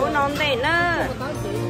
bảo non đây nữa